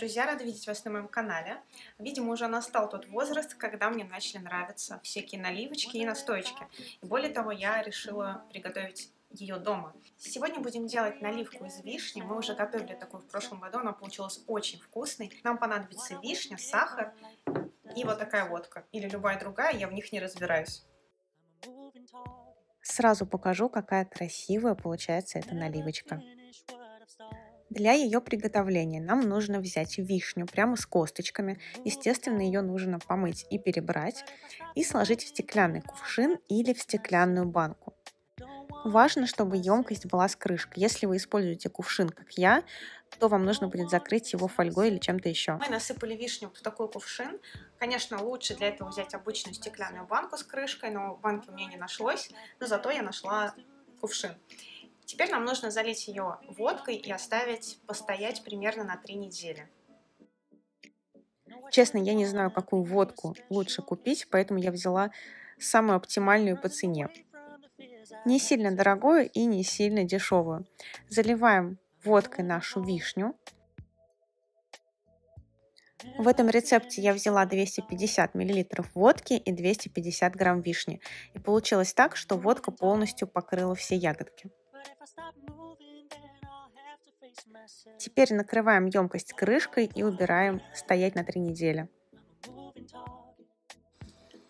друзья, рада видеть вас на моем канале. Видимо, уже настал тот возраст, когда мне начали нравиться всякие наливочки и настоечки. И более того, я решила приготовить ее дома. Сегодня будем делать наливку из вишни. Мы уже готовили такую в прошлом году, она получилась очень вкусной. Нам понадобится вишня, сахар и вот такая водка. Или любая другая, я в них не разбираюсь. Сразу покажу, какая красивая получается эта наливочка. Для ее приготовления нам нужно взять вишню прямо с косточками. Естественно, ее нужно помыть и перебрать и сложить в стеклянный кувшин или в стеклянную банку. Важно, чтобы емкость была с крышкой. Если вы используете кувшин, как я, то вам нужно будет закрыть его фольгой или чем-то еще. Мы насыпали вишню в такой кувшин. Конечно, лучше для этого взять обычную стеклянную банку с крышкой, но банки у меня не нашлось, но зато я нашла кувшин. Теперь нам нужно залить ее водкой и оставить постоять примерно на 3 недели. Честно, я не знаю, какую водку лучше купить, поэтому я взяла самую оптимальную по цене. Не сильно дорогую и не сильно дешевую. Заливаем водкой нашу вишню. В этом рецепте я взяла 250 мл водки и 250 грамм вишни. И получилось так, что водка полностью покрыла все ягодки. Теперь накрываем емкость крышкой и убираем стоять на три недели.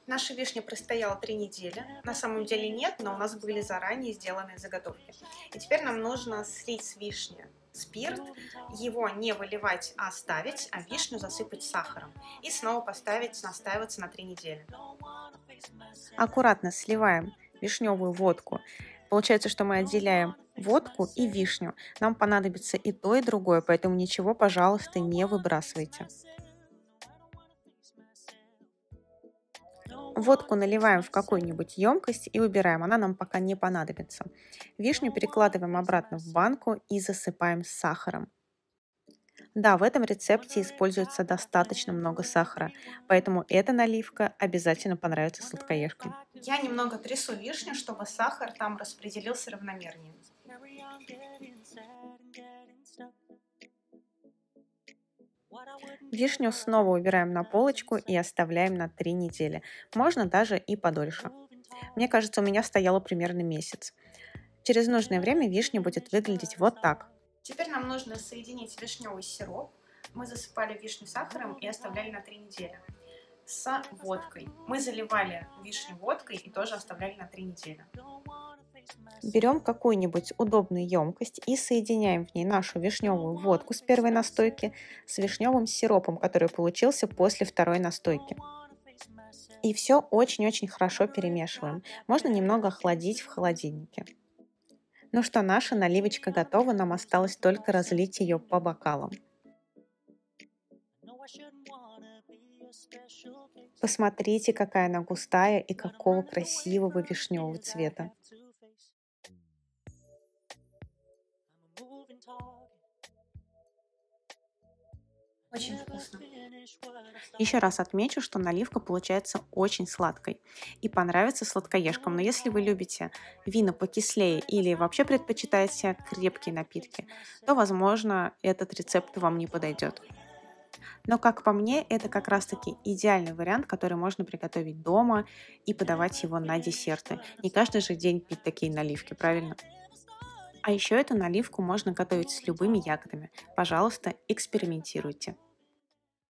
Наша вишня простояла три недели. На самом деле нет, но у нас были заранее сделанные заготовки. И теперь нам нужно слить с вишни спирт, его не выливать, а оставить, а вишню засыпать сахаром. И снова поставить настаиваться на три недели. Аккуратно сливаем вишневую водку Получается, что мы отделяем водку и вишню. Нам понадобится и то, и другое, поэтому ничего, пожалуйста, не выбрасывайте. Водку наливаем в какую-нибудь емкость и убираем, она нам пока не понадобится. Вишню перекладываем обратно в банку и засыпаем сахаром. Да, в этом рецепте используется достаточно много сахара, поэтому эта наливка обязательно понравится сладкоежкам. Я немного трясу вишню, чтобы сахар там распределился равномернее. Вишню снова убираем на полочку и оставляем на 3 недели. Можно даже и подольше. Мне кажется, у меня стояло примерно месяц. Через нужное время вишня будет выглядеть вот так. Теперь нам нужно соединить вишневый сироп. Мы засыпали вишню сахаром и оставляли на 3 недели. С водкой. Мы заливали вишню водкой и тоже оставляли на 3 недели. Берем какую-нибудь удобную емкость и соединяем в ней нашу вишневую водку с первой настойки с вишневым сиропом, который получился после второй настойки. И все очень-очень хорошо перемешиваем. Можно немного охладить в холодильнике. Ну что, наша наливочка готова, нам осталось только разлить ее по бокалам. Посмотрите, какая она густая и какого красивого вишневого цвета. Очень вкусно. Еще раз отмечу, что наливка получается очень сладкой и понравится сладкоежкам. Но если вы любите вина покислее или вообще предпочитаете крепкие напитки, то, возможно, этот рецепт вам не подойдет. Но, как по мне, это как раз-таки идеальный вариант, который можно приготовить дома и подавать его на десерты. Не каждый же день пить такие наливки, правильно? А еще эту наливку можно готовить с любыми ягодами. Пожалуйста, экспериментируйте.